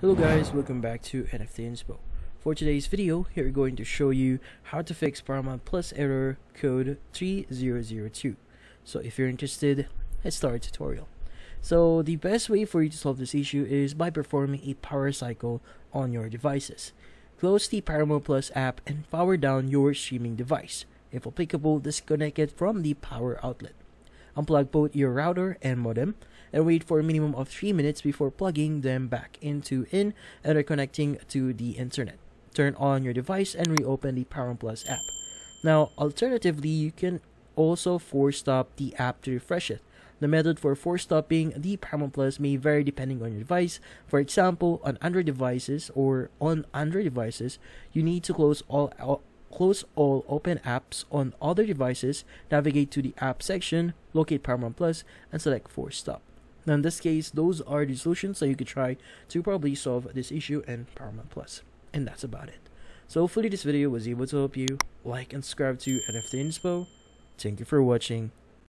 Hello guys, welcome back to NFT Inspo. For today's video, here we're going to show you how to fix Paramount Plus error code 3002. So if you're interested, let's start a tutorial. So the best way for you to solve this issue is by performing a power cycle on your devices. Close the Paramount Plus app and power down your streaming device. If applicable, disconnect it from the power outlet. Unplug both your router and modem and wait for a minimum of 3 minutes before plugging them back into in and reconnecting to the internet. Turn on your device and reopen the Paramount Plus app. Now, alternatively, you can also force stop the app to refresh it. The method for force stopping the Paramount Plus may vary depending on your device. For example, on Android devices or on Android devices, you need to close all close all open apps on other devices, navigate to the app section, locate Paramount Plus, and select force stop. Now in this case, those are the solutions that you could try to probably solve this issue in Paramount Plus. And that's about it. So hopefully this video was able to help you. Like and subscribe to NFT Inspo. Thank you for watching